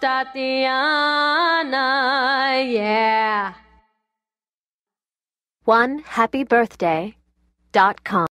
Tatiana, yeah. One happy birthday dot com.